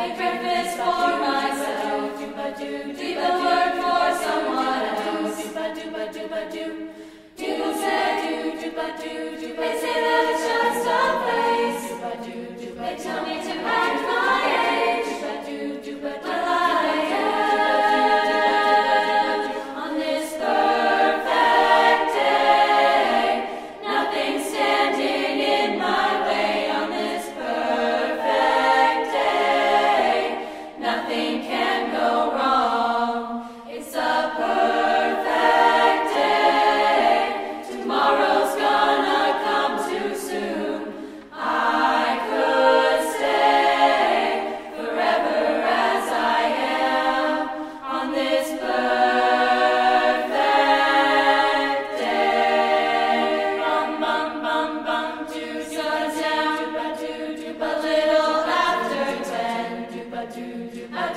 Thy purpose for us.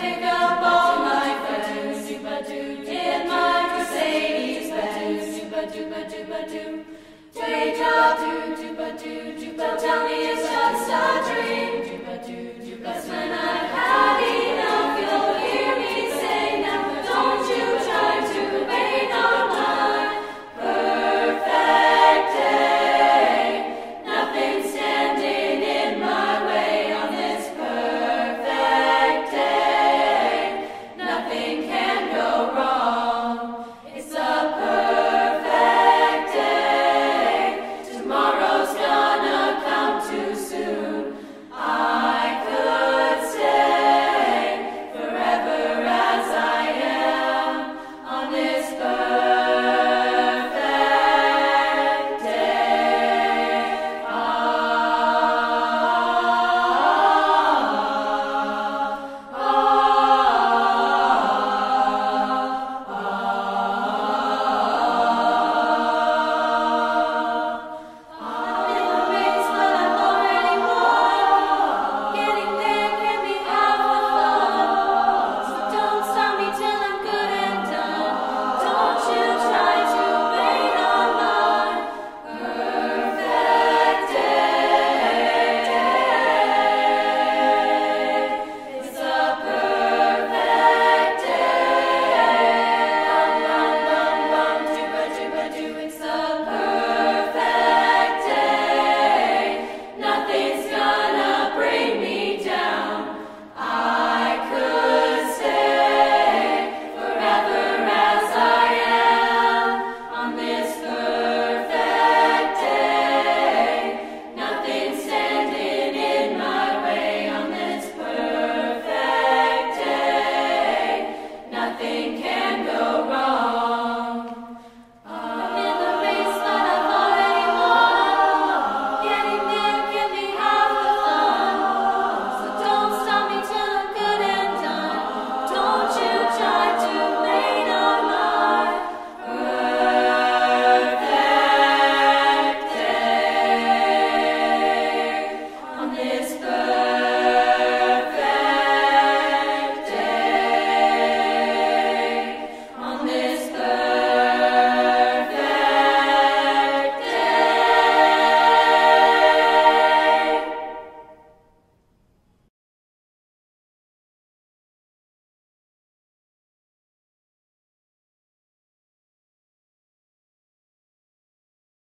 Africa.